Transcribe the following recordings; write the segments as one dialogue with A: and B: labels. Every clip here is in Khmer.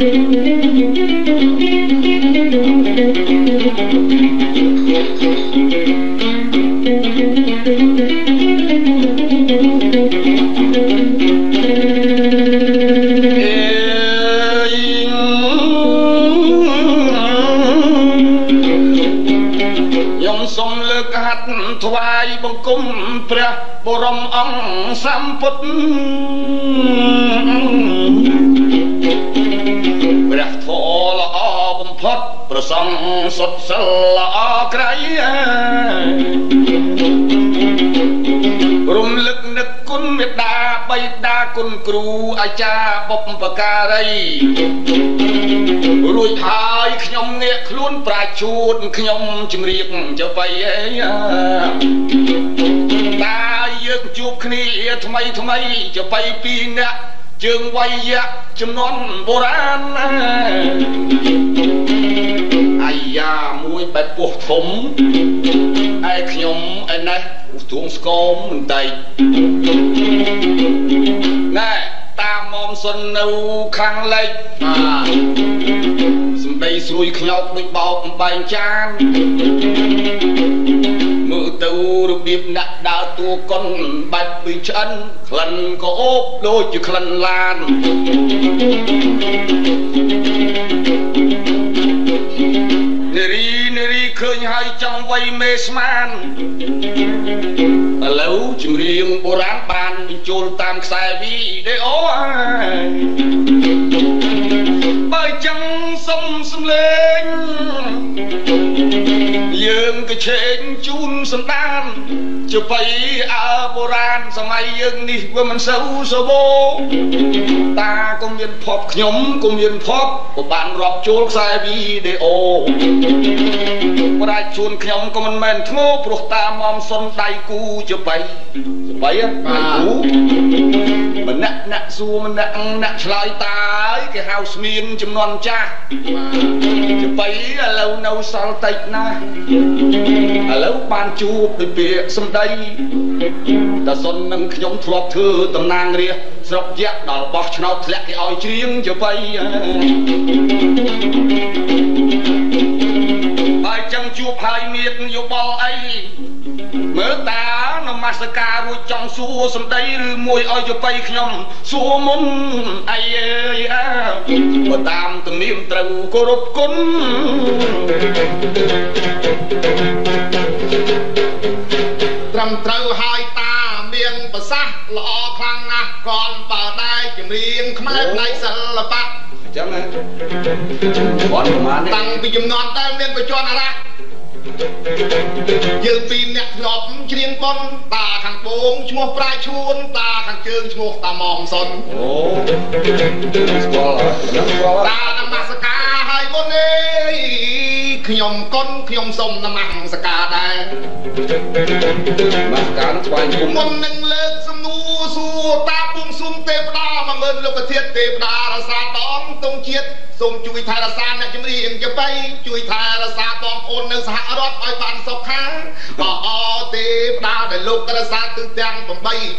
A: ខ្ញុំសូមលើកហាត់ថ្វាយបង្គំព្រះបរមអង្គសម្ពុទ្ធ សង់សុទ្ធសិលល្អក្រៃរំលឹកនឹកគុណមេត្តាបៃតាគុណគ្រូអាចារ្យបុព្វការីរួចហើយខ្ញុំងាកខ្លួនប្រាជូតខ្ញុំជំរាបចុះបៃអីតាយើងជួបគ្នាថ្មីថ្មីចុះបៃពីរនាក់ជើងវៃយៈចំនួនបុរាណ អាយ៉ាមួយបែបពោះធំឯខ្ញុំឯនេះទ្រូងស្គមបន្តិចណែតាមមុំសុននៅខាងលិចបាទសំដីស្រួយខ្ញោកដូចបោកបំបែងចានមើលទៅរបៀបអ្នកដើរតួកុនបែបពីឆ្អិនក្លិនក៏អូបដូចជាក្លិនឡាននា ចង់វៃមេស្មានឥឡូវចម្រៀងបុរាណបានបញ្ចូលតាមខ្សែវីដេអូហើយបើចឹងសុំសំលេងយើងក៏ឆេងជូនសំដាន ជបីអើបុរាណសម័យយើងនេះវាមិនសូវសបោតាក៏មានភពខ្ញុំក៏មានភពក៏បានរាប់ជួលខ្សែវីដេអូប្រាច់ជួនខ្ញុំក៏មិនមែនធ្ងោព្រោះតាមុំសុនដៃគូជបីជបីបាទគូម្នាក់អ្នកសួរម្នាក់អ្នកឆ្លើយតាអើយគេហៅស្មៀនចំនួនចាស់ជបីឥឡូវនៅសល់តិចណាស់ឥឡូវបានជួបដោយពាក្យសម្ដីតាសុននឹងខ្ញុំធ្លាប់ធ្វើតំណាងរាស្រុកយៈដល់បោះឆ្នោតធ្លាក់គេឲ្យច្រៀងជបីបើចឹងជួបហើយមានយោបល់អីមើលតានមស្ការរួចចង់សួរសម្ដីឬមួយឲ្យជបីខ្ញុំសួរមុនអីអើយអើបើតាមទំនៀមត្រូវគោរពគុណ
B: ត្រឹមត្រូវហើយតាមានប្រសាសន៍ល្អខ្លាំងណាស់កនបើដែរចម្រៀងខ្មែរផ្នែកសិល្បៈ
A: អញ្ចឹងណាគាត់ប្រមាណ
B: តាំងពីចំនួនដែលមានបច្ចុប្បន្នអរៈយើងពីរអ្នកធ្លាប់ច្រៀងប៉ុនតាខាងបងឈ្មោះប្រាយឈួនតាខាងជើងឈ្មោះតាម៉ងសុន
A: អូស្គាល់ហើយស្គាល់
B: តានមស្ការហើយមុនអេ ខ្ញុំកុនខ្ញុំសុំនមស្ការដែរ
A: នមស្ការនឹងស្វែងគុំ
B: មុននឹងលើកសំណួរសួរតាពុំសុំទេវតា10000លោកធាតុទេវតា រសាដងទងជាតិសូមជួយថែរក្សាអ្នកជំនាញចបៃជួយថែរក្សាបងប្អូននៅសហរដ្ឋឲ្យបានសុខខាអអទេវតាដែលលោករក្សាទិសទាំង8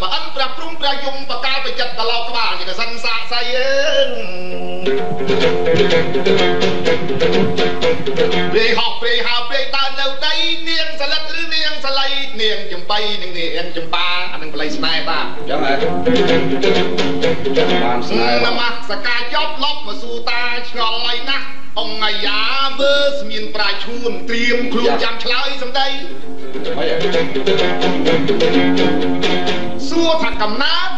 B: ប្រអិនព្រះព្រំព្រះយមបកាលបចិត្តកឡោក្បាលជាកសិនសាកសៃអើព្រៃហោះព្រៃហើព្រៃដើរនៅដីនាងសលិតឬនាង សលៃនាងចំបៃនិងនាងចំបាអានឹងបល័យស្នេហ៍បាទ
A: ចឹងហ៎បានស្នេហ៍
B: នមស្ការចប់លប់មកសួរតាឆ្ងល់ហើយណាស់អង្គអាយ៉ាមើលស្មានប្រាឈួនត្រៀមខ្លួនចាំឆ្លើយសំដីសួរថាកំណាប់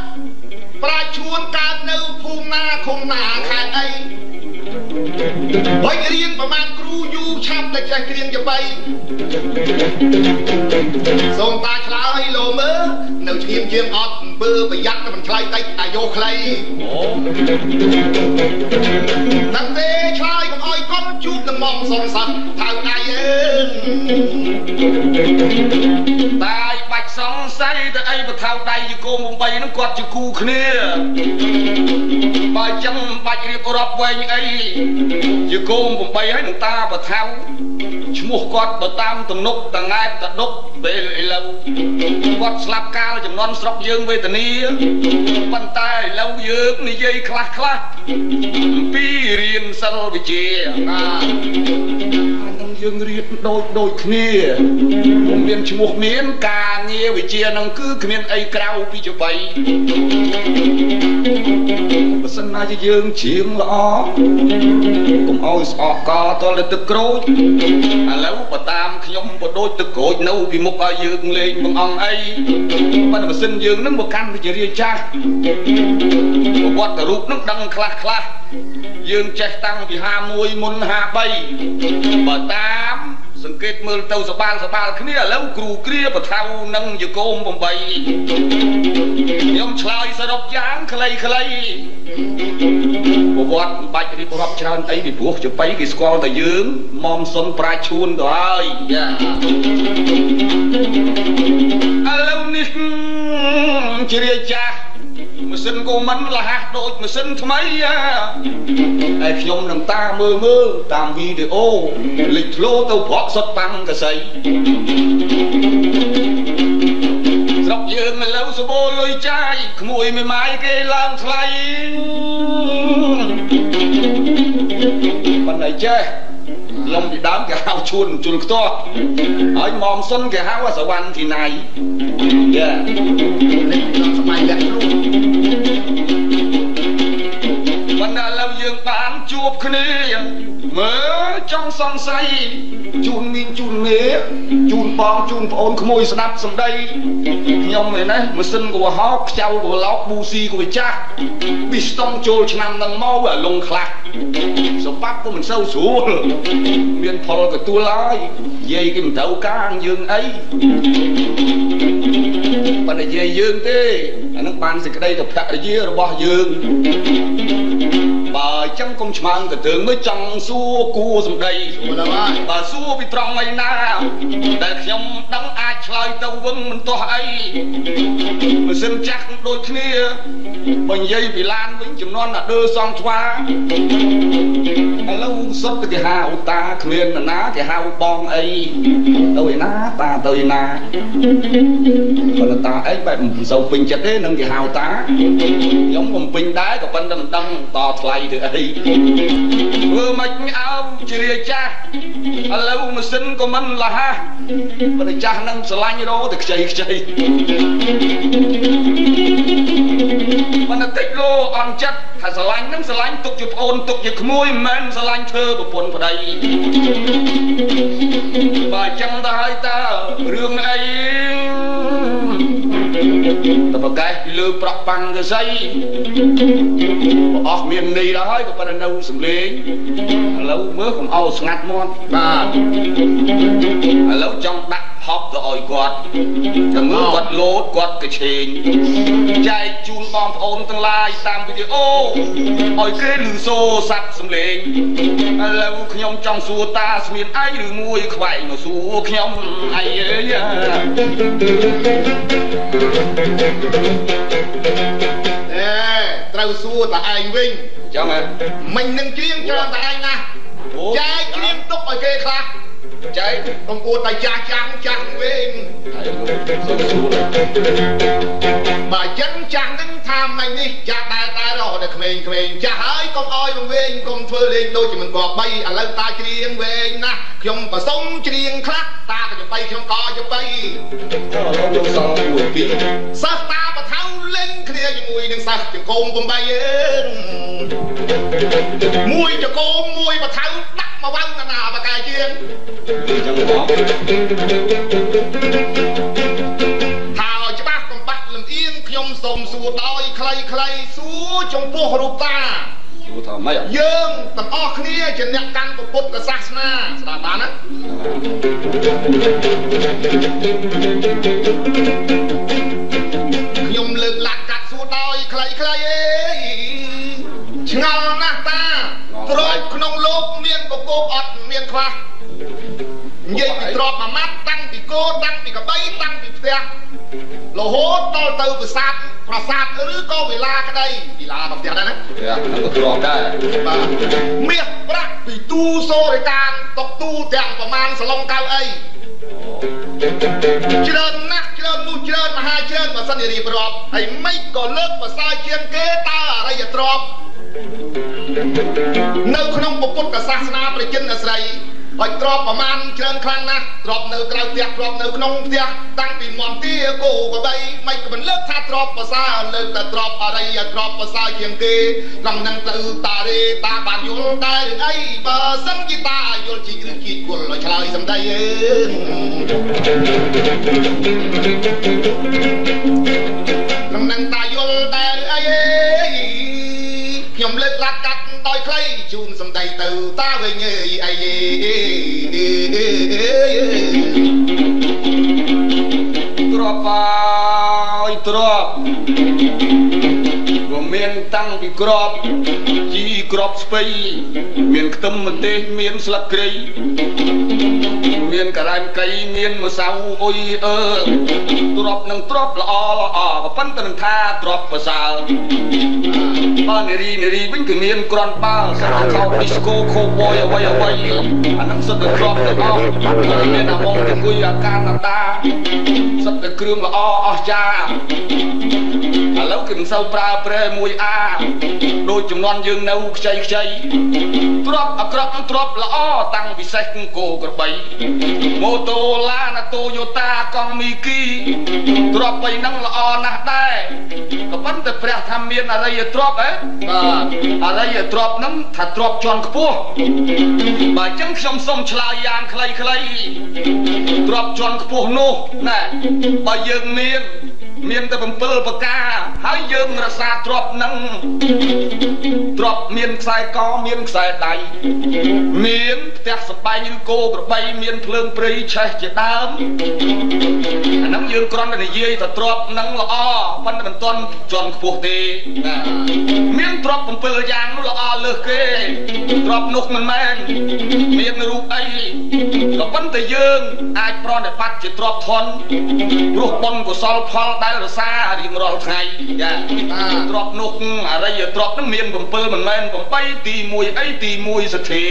B: ប្រាឈួនកើតនៅភូមិណាឃុំណាខេត្តអី បើរៀនប្រមាណគ្រូយូឆាប់តែចេះគ្រៀងចបីសូមតាឆ្លើយលោមើនៅឈាមជាងអត់អំពើប្រយ័ត្នតែមិនឆ្លើយតិចអាយុខ្លីអូតាមទេឆ្លើយកុំអោយកត់ជួបនឹងមកសុនសិនថៅដៃអើ
A: តាយបាច់សង្ស័យទៅអីបថៅដៃយគោម8ហ្នឹងគាត់ជាគូគ្នា បើចឹងបាច់រៀបរាប់វែងអីជាគោម8ហើយនឹងតាបថៅ ឈ្មោះគាត់បើតាមទំនុកតង៉ែតតដុកពេលឥឡូវគាត់ស្លាប់កាលចំនួនស្រុកយើងវេទនាប៉ុន្តែឥឡូវយើងនិយាយខ្លះខ្លះអំពីរៀនសិលវិជ្ជាណាយើងរៀនដូចដូចគ្នាពុំមានឈ្មោះមានការងារវិជានឹងគឺគ្មានអីក្រៅពីចបៃបើសិនណាជាយើងជ្រៀងល្អកុំឲ្យស្អកកតលទឹកក្រូចឥឡូវបើតាមខ្ញុំក៏ដូចទឹកក្រូចនៅពីមុខឲ្យយើងលេងបងអង្គអីប៉ុន្តែបើសិនយើងនឹងមកកាន់វិជារាចាស់ប្រវត្តិរូបនឹងដឹងខ្លះខ្លះយើងចេះតាំងពី51មុន53បើតាមសង្កេតមើលទៅសបាលសបាលគ្នាឥឡូវគ្រូគ្រាបថៅនឹងយកោម8ខ្ញុំឆ្លើយសរុបយ៉ាងខ្លីខ្លី ប្រវត្តិបាច់រៀបរាប់ច្រើនអីពីព្រោះចបៃគេស្គាល់តែយើងមុំសុនប្រាឈួនទៅហើយយ៉ាឥឡូវនេះជ្រាចាស់ម៉ាស៊ីនកូមិនលះដូចម៉ាស៊ីនថ្មីតែខ្ញុំនឹងតាមើលមើលតាមវីដេអូលេចធ្លោទៅប្រក់សុតតាំងកសីស្រុកយើងឥឡូវសបោលុយចាយក្មួយមេម៉ាយគេឡើងថ្លៃ ប៉ុន្តែចេះខ្ញុំពីដើមគេហៅឈួនជុលខ្ទាស់ហើយមុំសុនគេហៅសវណ្ណទីណៃយ៉ាលេខក្នុងសម័យលក្ខនោះបណ្ដាលើយើងបានជួបគ្នា មើលចង់សង្ស័យជូនមីងជូនមេជូនបងជូនប្អូនក្មួយស្ដាប់សម្ដីខ្ញុំឯនេះម៉ាស៊ីនក៏ហោកខ្ចៅក៏ឡោកប៊ូស៊ីក៏ចាស់ពីស្តុងចូលឆ្នាំនឹងមកអាលងខ្លះសបាប់ក៏មិនសូវស្រួលមានផលកទួលហើយនិយាយគេមិនត្រូវការយើងអីប៉ុន្តែនិយាយយើងទេអានឹងបានសេចក្តីទៅភរិយារបស់យើង បើអញ្ចឹងកុំឆ្មើងកទើងមើលចង់សួរគួសម្ដីសួរដល់ហើយបើសួរពីត្រង់អីណាដែលខ្ញុំដឹងអាចឆ្លើយទៅវឹងមិនទាស់អីម៉ាស៊ីនចាស់ដូចគ្នាបើនិយាយពីឡានវិញចំនួនអាដឺសងឆ្វាឥឡូវសុទ្ធគេហៅតាគ្មានណាគេហៅបងអីទៅឯណាតាទៅឯណាប៉ុន្តែតាអីបែបមិនសូវពេញចិត្តទេនឹងគេហៅតាខ្ញុំមិនពេញដែរក៏ប៉ុន្តែមិនដឹងតថ្លៃធ្វើអីធ្វើមិនអើជ្រាចាស់ឥឡូវម៉ាស៊ីនក៏មិនលះប៉ុន្តែចាស់នឹងស្រឡាញ់រោតែខ្ចីខ្ចីប៉ុន្តែតិចលោអន់ចិត្តថាស្រឡាញ់នឹងស្រឡាញ់ទុកជាប្អូនទុកជាក្មួយមិនមែនស្រឡាញ់ធ្វើប្រពន្ធប្តីបើចឹងទៅហើយតើរឿងអី តបកែពីលើប្រក់ប៉ាំងកសៃអស់មានន័យដល់ហើយក៏ប៉ុន្តែនៅសំលេងឥឡូវមើលកុំអោស្ងាត់មាត់បាទឥឡូវចង់ដាក់ ហប់ទៅឲ្យគាត់តែមើលគាត់លោតគាត់កឆេងចែកជូនបងប្អូនទាំងឡាយតាមវីដេអូឲ្យគេឮសូរសັບសំលេងឥឡូវខ្ញុំចង់សួរតាស្មានអីឬមួយខ្វែងមកសួរខ្ញុំអីអើយ
B: អេត្រូវសួរតាឯងវិញ
A: ចឹងហ៎
B: មិញនឹងច្រៀងច្រើនតាឯងណាចែកច្រៀងទុកឲ្យគេខ្លះ
A: ចែក
B: កុំគួរតែចាស់ចាំងចាំងវិញបើចឹងចាស់ហ្នឹងថាមិននេះចាស់ដែរតែរហូតដល់ក្មេងក្មេងចាស់ហើយកុំអោយមកវិញកុំធ្វើលេងដូចជាមិនគប្បីឥឡូវតាច្រៀងវែងណាស់ខ្ញុំប្រសុំច្រៀងខ្លះតាក៏ចំបៃខ្ញុំក៏ចំបៃ
A: លោកសងមួយពី
B: សិស្សតាបថៅលេងគ្នា ជាមួយនឹងសិស្សចង្កូម8អើមួយចង្កូមមួយបថៅដាក់មកវ៉ាំងណាបកាយជាង
A: ចឹងមក
B: ថាឲ្យច្បាស់កំបាក់លំអៀងខ្ញុំសូមសួរដោយខ្លីខ្លីសួរចំពោះរូបតា
A: សួរថាម៉េច
B: យើងទាំងអស់គ្នាជាអ្នកកាន់ពុទ្ធសាសនាស្ដាប់បានណា ខ្លីខ្លីអេឆ្ងល់ណាស់តាទ្រពក្នុងលោកមានពពកអត់មានខ្វះនិយាយពីទ្របមួយម៉ាត់តាំងពីគោតាំងពីកបីតាំងពីផ្ទះរហូតដល់ទៅប្រាសាទប្រាសាទឬក៏វិឡាក្តីវិឡាមកផ្ទះដែរណា
A: ផ្ទះនឹងក៏ទ្របដែរ
B: បាទមាសប្រាក់ពីទូសូរិកានតុកទូទាំងប្រមាណសឡុងកៅអី ច្រើនណាស់ច្រើននោះច្រើនមហាច្រើនបើសិនជារៀបរាប់ហើយមិនក៏លើកប្រសើរជាងគេតើអរិយទ្រព្យនៅក្នុងពុទ្ធសាសនាប្រជាជនអាស្រ័យ ហើយទ្របប្រមាណច្រើនខ្លាំងណាស់ទ្របនៅក្រៅផ្ទះទ្របនៅក្នុងផ្ទះតាំងពីមន្ទាគោបបីមិនក៏មិនលើកថាទ្របភាសាលើកតែទ្របអរិយទ្របភាសាជាងគេក្នុងនឹងទៅតារេតាបានយល់តែរឿងអីបើសិនជាតាយល់ជីឬជីគល់ឲ្យឆ្លើយសំដីអើក្នុងនឹងតាយល់តែរឿងអីខ្ញុំលើកឡាត់កាត់ ដោយខ្លីជូនសំដីទៅតាវិញអើយអី
A: ទ្របហើយទ្របក៏មានតាំងពីក្របជីក្របស្ពៃមានខ្ទឹមម្ទេសមានស្លឹកគ្រៃមានការ៉ែមកៃមានម្សៅអុយអឺទ្របនឹងទ្របល្អល្អក៏ប៉ុន្តែនឹងថាទ្របប្រសើរ បើនារីនារីវិញគឺមានក្រាន់បាល់សិតតែខោឌីស្កូខូបយអ្វីអ្វីអានឹងសិតតែទ្របទាំងអស់មានអាម៉ងទៅគួយអាកាណាដាសិតតែគ្រឿងល្អអស្ចារ្យឥ ឡូវគេមិនសូវប្រើប្រែមួយអាដូចចំនួនយើងនៅខ្ចីខ្ចីទ្របអាក្រក់ទ្របល្អតាំងពិសេសគោក្របីម៉ូតូឡាណាតូយូតាកង់មីគីទ្របបីហ្នឹងល្អណាស់ដែរក៏ប៉ុន្តែព្រះថាមានអរិយទ្របហ៎បាទអរិយទ្របហ្នឹងថាទ្របជាន់ខ្ពស់បើអញ្ចឹងខ្ញុំសូមឆ្លើយយ៉ាងខ្លីៗទ្របជាន់ខ្ពស់នោះណាបើយើងមាន មានតែ7ប្រការហើយយើងរក្សាទ្របនឹងទ្របមានខ្សែកមានខ្សែដៃមានផ្ទះសបែងឬគោក្របីមានភ្លើងព្រៃឆេះជាដើមអាហ្នឹងយើងគ្រាន់តែនិយាយថាទ្របនឹងល្អប៉ុន្តែមិនទាន់ជាន់ខ្ពស់ទេណាមានទ្រប7យ៉ាងនោះល្អលើសគេទ្របនោះមិនមែនមានរូបអីក៏ប៉ុន្តែយើងអាចប្រតិបត្តិជាទ្របធន់រស់បុណ្យកុសលផលដែលរសារៀងរាល់ថ្ងៃចាទ្របនោះអរិយទ្របនឹងមាន7មិនមែន8ទី1អីទី1សទ្ធា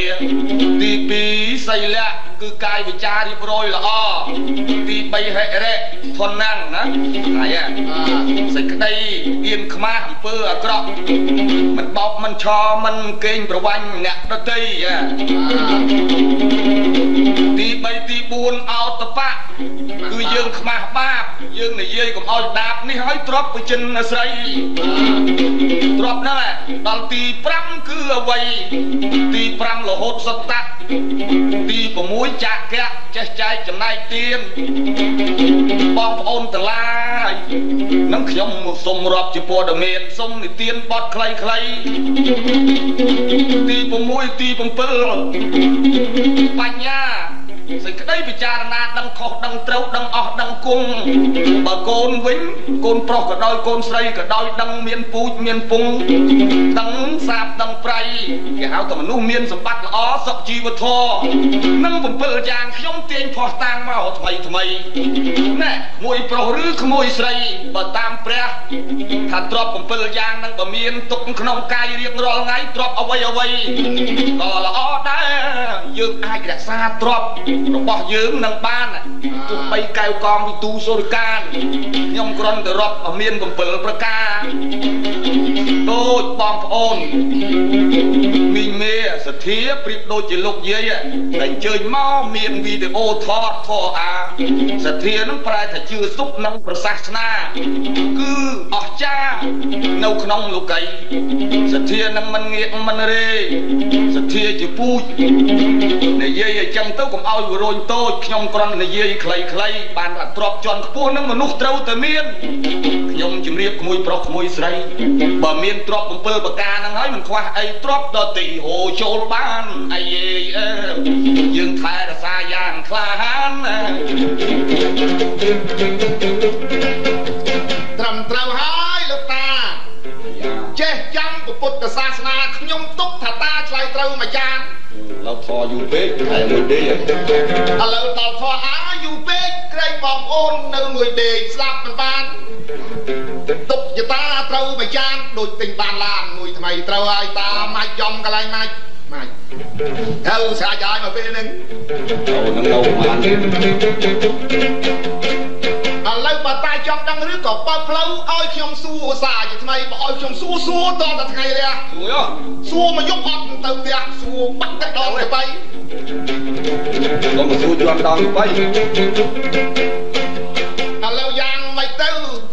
A: ទី2សីលៈគឺកាយវិចាររៀបរយល្អទី3ហិរិធនណាំងណាហើយសេចក្តីអៀនខ្មាស់អំពើអាក្រក់មិនបោកមិនឆមិនកេងប្រវាញ់អ្នកដតីទី3ទី4អោតបៈ គឺយើងខ្មាស់បាបយើងនិយាយកុំឲ្យដាបនេះឲ្យទ្របបចិនស្រីទ្របហ្នឹងដល់ទី5គឺអវ័យទី5រហូតសតៈទី6ចាកៈចេះចែកចំណែកទៀនបងប្អូនទាំងឡាយនឹងខ្ញុំសូមរាប់ជាព័ត៌មានសូមនិទានបទខ្លីៗទី6ទី7បញ្ញា សេចក្តីពិចារណាដឹងខុសដឹងត្រូវដឹងអស់ដឹងគង់បើកូនវិញកូនប្រុសក៏ដោយកូនស្រីក៏ដោយដឹងមានពូជមានពងដឹងសាបដឹងប្រៃគេហៅថាមនុស្សមានសម្បត្តិល្អសុខជីវធម៌នឹង7យ៉ាងខ្ញុំទាញផោះតាំងមកថ្មីថ្មីណែមួយប្រុសឬក្មួយស្រីបើតាមព្រះថាទ្រប7យ៉ាងនឹងបើមានទុកក្នុងកាយរៀងរាល់ថ្ងៃទ្របអ្វីអ្វីក៏ល្អដែរយើងអាចរក្សាទ្របរបស់យើងនឹងបានទោះបីកែវកងវិទូសុរកានខ្ញុំគ្រាន់តែរាប់ឲ្យមាន7ប្រការដូចបងប្អូនមីងមេសធាប្រៀបដូចជាលោកយាយតែអញ្ជើញមកមានវីដេអូថតធរអាសធានឹងប្រែថាជឿសុខនិងប្រសាសនាគឺអស្ចារ្យ នៅក្នុងលោកីសធានឹងមិនងាកមិនរេសធាជាពូជនិយាយអញ្ចឹងទៅកុំឲ្យវរញតូចខ្ញុំគ្រាន់និយាយខ្លីៗបានថាទ្របជាន់ខ្ពស់នឹងមនុស្សត្រូវតែមានខ្ញុំជម្រាបក្មួយប្រុសក្មួយស្រីបើមានទ្រប7ប្រការហ្នឹងហើយមិនខ្វះអីទ្របដទីហូចូលបានអីអើយើងថែរក្សាយ៉ាងក្លាហាន
B: ត្រឹ ពុទ្ធសាសនាខ្ញុំទុកថាតាឆ្លៃត្រូវមួយយ៉ាង
A: លោកធေါ်យូរពេកតែមួយដេកឥ
B: ឡូវដល់ធေါ်អាយូរពេកក្រែងបងប្អូននៅមួយដេកស្លាប់មិនបានទុកយតាត្រូវមួយយ៉ាងដូចពេញបានឡានមួយថ្មីត្រូវហើយតាម៉ាច់ចំកន្លែងម៉ាច់ម៉ាច់ទៅស្រាច់ហើយមកពេលហ្នឹង
A: ចូលនឹងនៅបាន
B: ឥឡូវបើតាចង់ដឹងឬក៏បើកផ្លូវឲ្យខ្ញុំសួរឧស្សាហ៍ជាថ្មីបើឲ្យខ្ញុំសួរសួរតតែថ្ងៃរះ
A: ជួយអ
B: សួរមកយប់អត់ទៅផ្ទះសួរបាក់ទឹកដងទៅបី
A: កុំមកសួរជាប់ដងទៅបី
B: ឥឡូវយ៉ាងម៉េចទៅ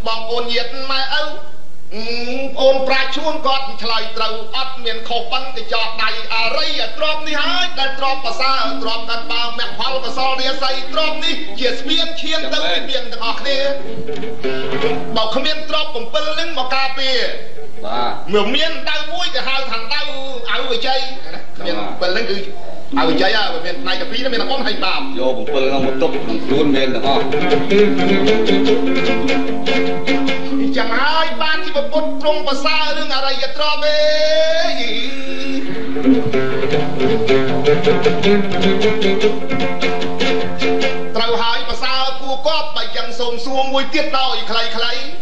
B: បងប្អូនញាតិម៉ែឪអឺ អូនប្រាជ្ញឈួនគាត់ឆ្លើយត្រូវអត់មានខុសប៉ុនទៅចោតដៃអរិយទ្របនេះហើយដែលទ្របប្រសើរទ្របកាត់បើមគ្គផលកសលរាសីទ្របនេះជាស្ពានឈានទៅវិមានទាំងអស់គ្នាបើគ្មានទ្រប7ហ្នឹងមកការពារ
A: បាទ
B: មើលមានដៅមួយគេហៅថាដៅអៅវិជ័យមាន7ហ្នឹងគឺអៅវិជ័យហើយមានផ្នែកទី2មានអនហើយបាប
A: យក7ហ្នឹងមកទុកក្នុងខ្លួនមានទាំងអស់
B: អញ្ចឹងហើយបានជាពុទ្ធទ្រង់ប្រសើររឿងអរិយទ្រព្យឯងត្រូវហើយប្រសើរគួរកប់បើចឹងសូមសួរមួយទៀតដោយខ្លីៗ